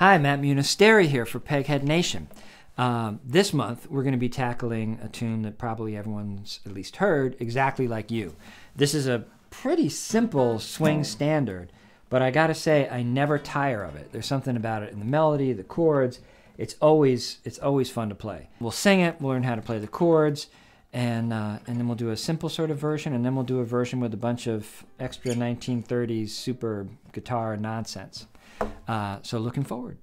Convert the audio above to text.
Munisteri here for Peghead Nation. Um, this month, we're going to be tackling a tune that probably everyone's at least heard, exactly like you. This is a pretty simple swing standard, but I got to say, I never tire of it. There's something about it in the melody, the chords. It's always it's always fun to play. We'll sing it, we'll learn how to play the chords, and uh, and then we'll do a simple sort of version, and then we'll do a version with a bunch of extra 1930s super guitar nonsense. Uh, so looking forward.